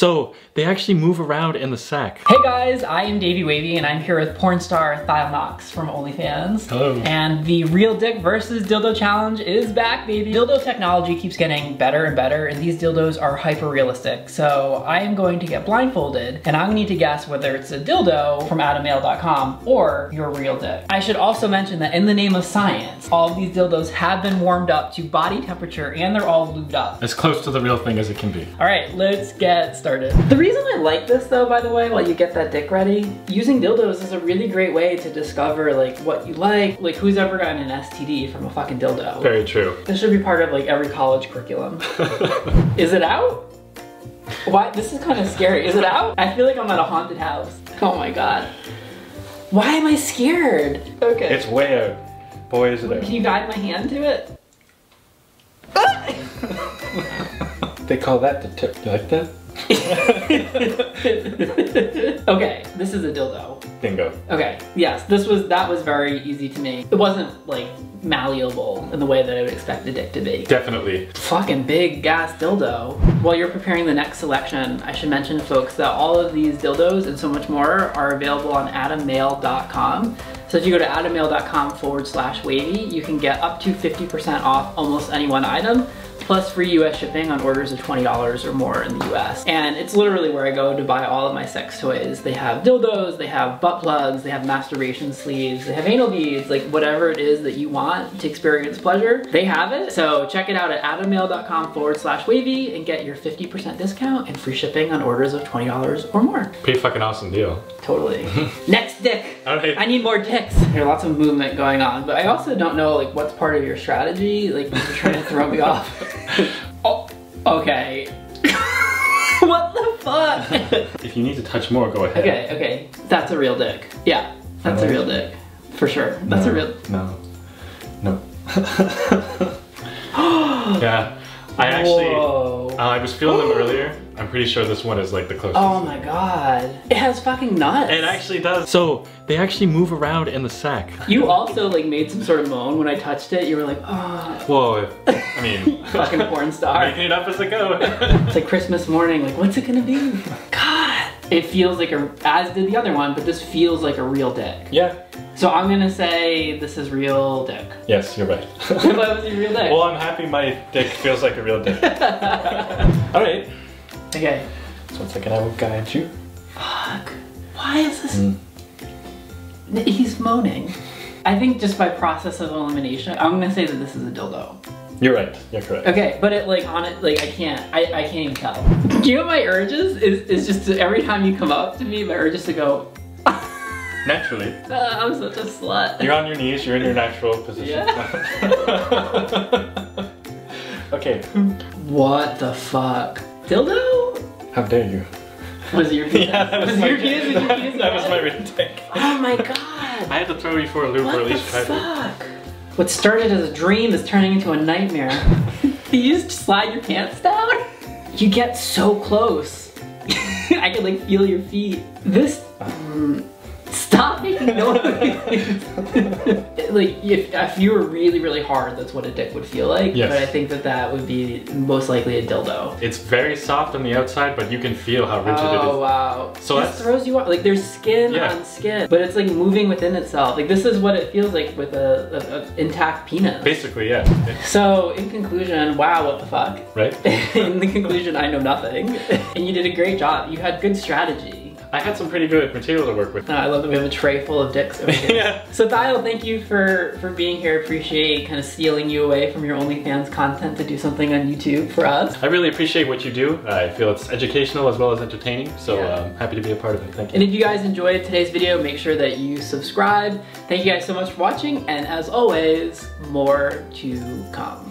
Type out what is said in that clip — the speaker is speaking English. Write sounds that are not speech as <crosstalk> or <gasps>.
So they actually move around in the sack. Hey guys, I am Davey Wavey and I'm here with porn star Thyle Knoxx from OnlyFans. Hello. And the Real Dick versus Dildo Challenge is back, baby. Dildo technology keeps getting better and better and these dildos are hyper realistic. So I am going to get blindfolded and I'm gonna need to guess whether it's a dildo from adammale.com or your real dick. I should also mention that in the name of science, all of these dildos have been warmed up to body temperature and they're all lubed up. As close to the real thing as it can be. All right, let's get started. The reason I like this though, by the way, while you get that dick ready, using dildos is a really great way to discover like what you like. Like who's ever gotten an STD from a fucking dildo? Very true. This should be part of like every college curriculum. <laughs> is it out? Why? This is kind of scary. Is it out? I feel like I'm at a haunted house. Oh my god. Why am I scared? Okay. It's way out. Boy, is it out. Can you guide my hand to it? <laughs> They call that the tip. You like that? <laughs> okay, this is a dildo. Bingo. Okay, yes, this was that was very easy to me. It wasn't like malleable in the way that I would expect a dick to be. Definitely. Fucking big gas dildo. While you're preparing the next selection, I should mention folks that all of these dildos and so much more are available on adammale.com. So if you go to adammale.com forward slash wavey, you can get up to 50% off almost any one item plus free US shipping on orders of $20 or more in the US. And it's literally where I go to buy all of my sex toys. They have dildos, they have butt plugs, they have masturbation sleeves, they have anal beads, like whatever it is that you want to experience pleasure, they have it. So check it out at adammale.com forward slash wavey and get your 50% discount and free shipping on orders of $20 or more. Pretty fucking awesome deal. Totally. <laughs> Next dick. All right. I need more dicks. There's lots of movement going on, but I also don't know like what's part of your strategy. Like you're trying to throw me <laughs> off. oh, okay. <laughs> what the fuck? <laughs> If you need to touch more, go ahead. okay, okay. That's a real dick. Yeah, that's a real dick. For sure. That's a real. No. No. <gasps> yeah. I actually, Whoa. uh, I was feeling them earlier. I'm pretty sure this one is like the closest. Oh my god. It has fucking nuts. It actually does. So they actually move around in the sack. You also like made some sort of moan when I touched it. You were like, oh, Whoa. I mean, <laughs> fucking porn star. <laughs> making it up as I go. <laughs> It's like Christmas morning, like what's it gonna be? God. It feels like a, as did the other one, but this feels like a real dick. yeah. So I'm gonna say this is real dick. Yes, you're right. What was a real dick? well, I'm happy my dick feels like a real dick. All right. Okay. So one second, I will guide you. Fuck. Why is this? Hmm. He's moaning. I think just by process of elimination, I'm gonna say that this is a dildo. You're right. You're correct. Okay, but it like on it, like I can't, I, I can't even tell. Do you know my urges is? Is, just to, every time you come up to me, my urge is to go, <laughs> Naturally. "Ah, I'm such a slut. You're on your knees. You're in your natural position. Yeah. <laughs> okay. What the fuck? Dildo? How dare you? Was it your <laughs> penis? Yeah, that was, was my, your penis? Was your that, <laughs> penis that was my wet? real dick. Oh my god. I had to throw you for a loop, or at least try to. fuck? What started as a dream is turning into a nightmare. <laughs> you just slide your pants down? You get so close. I can like feel your feet. This, um, stop making noise. Like if, uh, if you were really, really hard, that's what a dick would feel like. Yes. But I think that that would be most likely a dildo. It's very soft on the outside, but you can feel how rigid Oh it is. Oh, wow! So that's- throws you off. Like there's skin Yeah. on skin, but it's like moving within itself. Like this is what it feels like with a, a, a intact penis. Basically, yeah. So in conclusion, wow, what the fuck? right? <laughs> in the conclusion, I know nothing, <laughs> and you did a great job. You had good strategy. I had some pretty good material to work with. Uh, I love that we have a tray full of dicks <laughs> over here. yeah. So Thyle, thank you for for being here. I appreciate kind of stealing you away from your OnlyFans content to do something on YouTube for us. I really appreciate what you do. I feel it's educational as well as entertaining, so Yeah. I'm happy to be a part of it. Thank you. And if you guys enjoyed today's video, make sure that you subscribe. Thank you guys so much for watching, and as always, more to come.